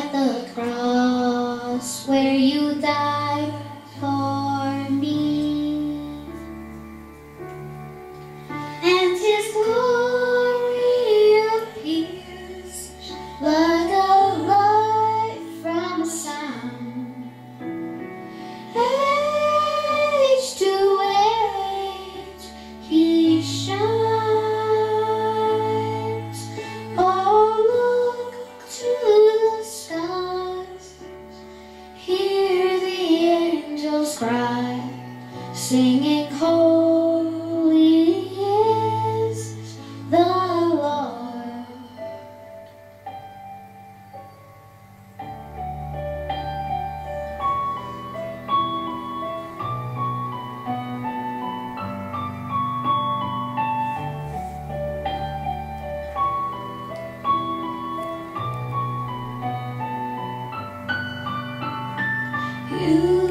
at the cross where you singing holy is the Lord. You